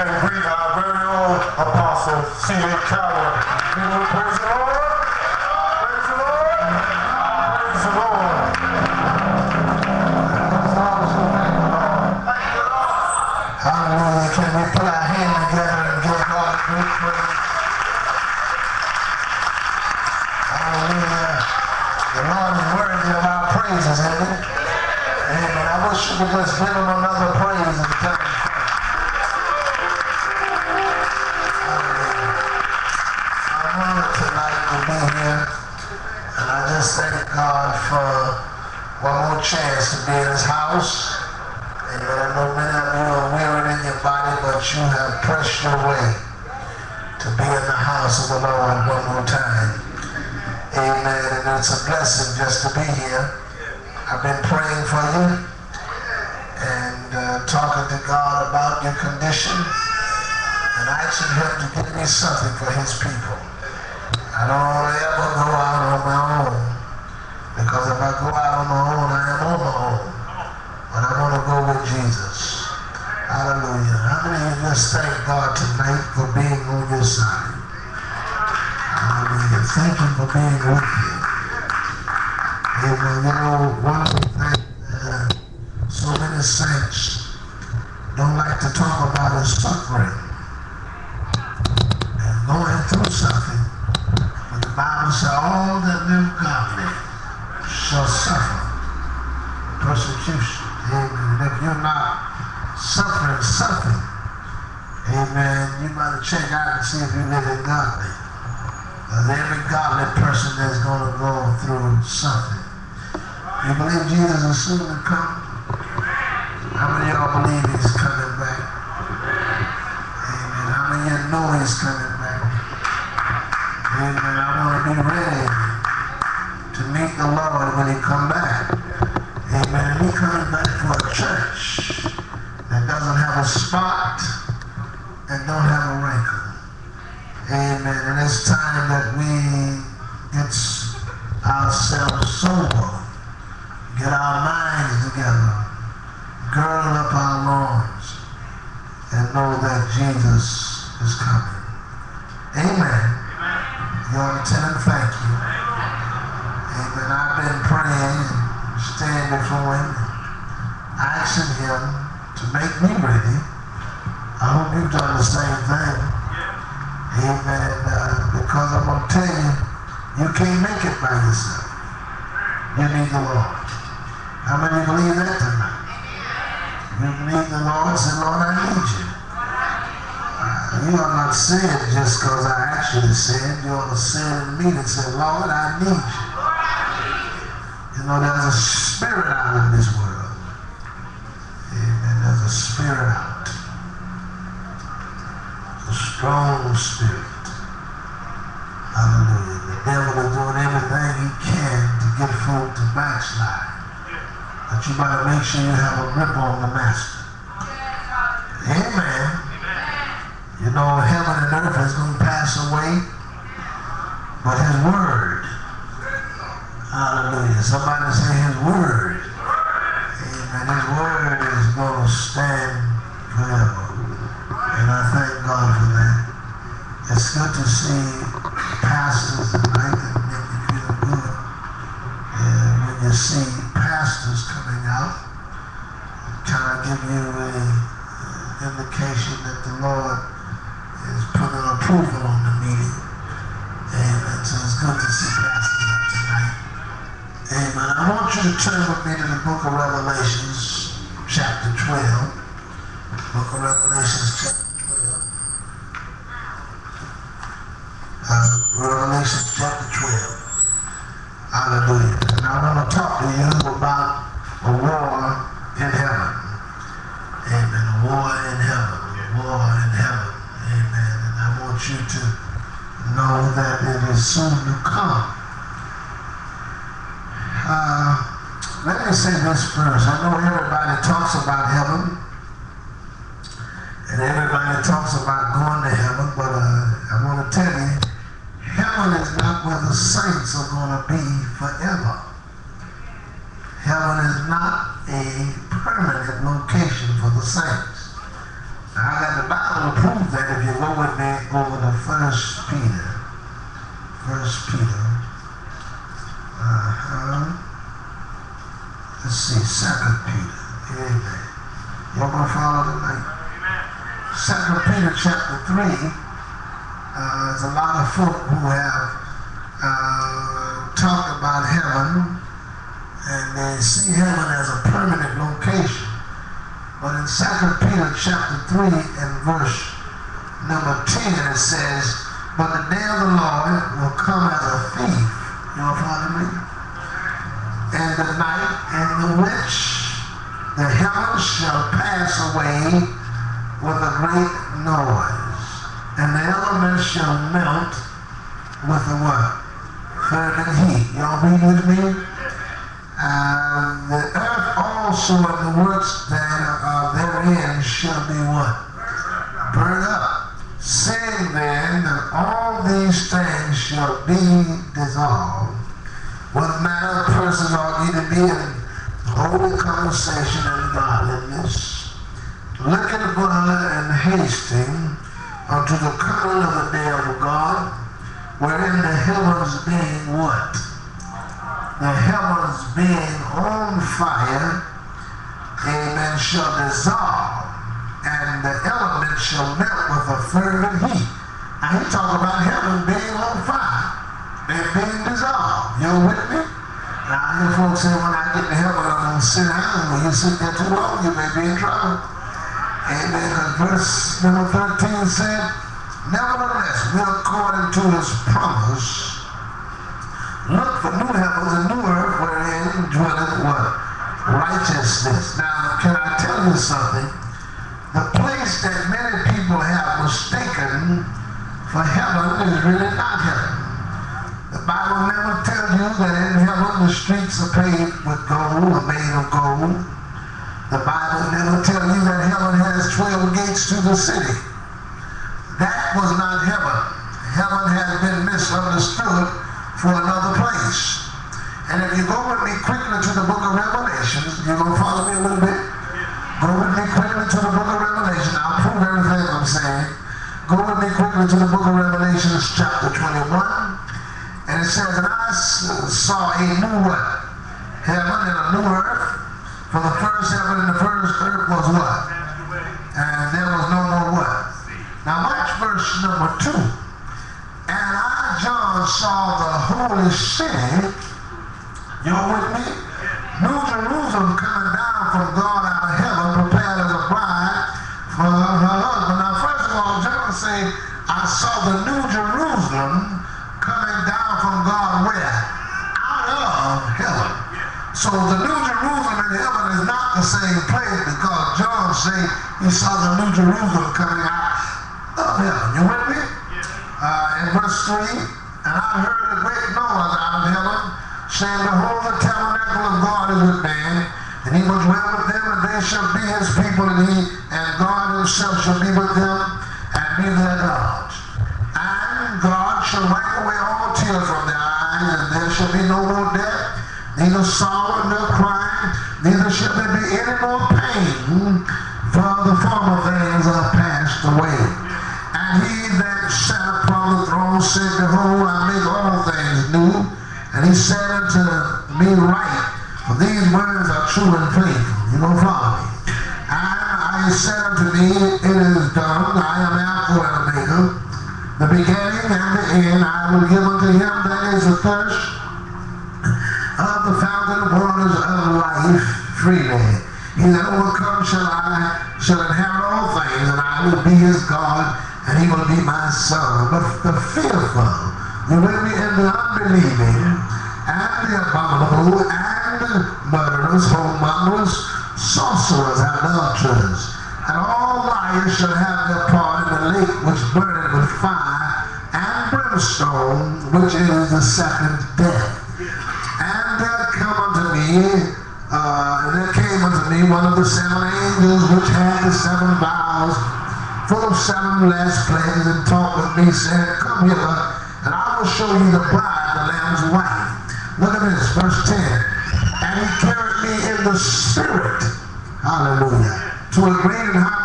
and greet our very own apostle, C.A. Cowart. Praise the Lord. Praise the Lord. Praise the Lord. Hallelujah. Can we put our hand together and give God great praise? Hallelujah. The Lord is worthy of our praises, isn't it? Amen. I wish you could just give him another praise and tell him here. And I just thank God for one more chance to be in his house. Amen. I know many of you are weary in your body, but you have pressed your way to be in the house of the Lord one more time. Amen. And it's a blessing just to be here. I've been praying for you and uh, talking to God about your condition and asking Him to give me something for His people. I don't ever go out on my own because if I go out on my own, I am on my own. But I want to go with Jesus. Hallelujah. How many of you just thank God tonight for being on your side? Hallelujah. Thank Him for being with you. Amen. You know, one of the things that uh, so many saints don't like to talk about is suffering and going through something. But Bible all that live godly shall suffer persecution. Amen. If you're not suffering something, amen, you better check out and see if you're living godly. Because every godly person is going to go through something. You believe Jesus is soon to come? How many of y'all believe he's coming back? Amen. How many of you know he's coming Amen. I want to be ready to meet the Lord when he come back. Amen. He comes back for a church that doesn't have a spot and don't have a wrinkle. Amen. And it's time that we get ourselves sober, get our minds together, girdle up our loins, and know that Jesus is coming. Amen. Your lieutenant, thank you. Amen. I've been praying and standing before him, asking him to make me ready. I hope you've done the same thing. Amen. Uh, because I'm going to tell you, you can't make it by yourself. You need the Lord. How many believe that tonight? You need the Lord, say, Lord, I need you. You are not say it just because I actually said. you're to say it me and say, Lord, I need you. You know, there's a spirit out in this world. Amen. There's a spirit out. A strong spirit. Hallelujah. The devil is doing everything he can to get folk to backslide. But you better make sure you have a grip on the master. Amen. You know, heaven and earth is going to pass away, but his word Hallelujah. Somebody say his word. Amen. His word is going to stand forever. And I thank God for that. It's good to see pastors tonight that make you feel good. And when you see pastors coming out, kind of give you a uh, indication that the Lord is putting approval on the meeting. Amen. So it's good to see pastors up tonight. Amen. I want you to turn with me to the book of Revelations, chapter 12. Book of Revelations, chapter 12. Uh, Revelations, chapter 12. Hallelujah. And I want to talk to you about a war in heaven. Amen. A war in heaven. A war in heaven. Amen. And I want you to know that it is soon to come. Uh, let me say this first. I know everybody talks about heaven, and everybody talks about going to heaven, but uh, I want to tell you, heaven is not where the saints are going to be forever. Heaven is not a permanent location for the saints. I got the Bible to prove that if you go with me over to First Peter. First Peter. Uh-huh. Let's see, Second Peter. Amen. Y'all gonna follow tonight? Second Peter chapter 3. Uh, there's a lot of folk who have uh, talked about heaven and they see heaven as a permanent location. But in 2 Peter chapter 3 and verse number 10 it says, But the day of the Lord will come as a thief. Y'all follow me? And the night and the which the heavens shall pass away with a great noise, and the elements shall melt with a what? Fervent heat. Y'all read with me? Uh, the earth also and the works that are shall be what? Burned up. Seeing then that all these things shall be dissolved, what manner of persons ought ye to be in holy conversation and godliness, looking for and hasting unto the coming of the day of God, wherein the heavens being what? The heavens being on fire, amen, shall dissolve, and the elements shall melt with a fervent heat. Now he talking about heaven being on fire, and being dissolved. You with me? Now, you folks say when I get to heaven, I'm going to sit down. When you sit there too long, you may be in trouble. Amen. Because verse number 13 said, Nevertheless, we according to his promise, look for new heavens and new earth wherein dwelleth what? Righteousness. Now, can I tell you something? The place that many people have mistaken for heaven is really not heaven. The Bible never tells you that in heaven the streets are paved with gold or made of gold. The Bible never tells you that heaven has 12 gates to the city. That was not heaven. Heaven has been misunderstood for another place. And if you go with me quickly to the book of Revelation, you're going to follow me a little bit? Go with me quickly to the book of Revelation. I'll prove everything I'm saying. Go with me quickly to the book of Revelation, chapter 21. And it says, and I saw a new what? Heaven and a new earth. For the first heaven and the first earth was what? And there was no more what? Now watch verse number two. And I, John, saw the holy city. Y'all with me? New Jerusalem coming down from God out of heaven, prepared as a bride Now, first of all, John said, I saw the New Jerusalem coming down from God where? Out of heaven. So the New Jerusalem in heaven is not the same place because John said he saw the New Jerusalem coming out of heaven. You with me? Uh, in verse 3, and I heard a great noise out of heaven, saying, Behold, the tabernacle of God is with man, and he will dwell with them, and they shall be his people, and he and God himself shall be with them, and be their God. And God shall wipe away all tears from their eyes, and there shall be no more death, neither sorrow nor crying, neither shall there be any more pain, for the former things are passed away. And he that sat upon the throne said, Behold, I make all things new. And he said unto me, Write, for these words are true and faithful. You don't follow me. And I said unto me, It is done. I am Alpha and Omega, the beginning and the end. I will give unto him that is the athirst of the fountain of waters of life freely. He that overcomes shall I shall inherit all things, and I will be his God, and he will be my son. But the fearful, you with and the unbelieving, and the abominable, and murderers, whoremongers, sorcerers, adulterers, and all liars shall have their part lake which burneth with fire and brimstone, which is the second death. And there unto me, uh, and there came unto me one of the seven angels which had the seven vials full of seven last plagues, and talked with me, saying, Come hither, and I will show you the bride, the Lamb's wife. Look at this, verse 10. And he carried me in the spirit, hallelujah, to a great and high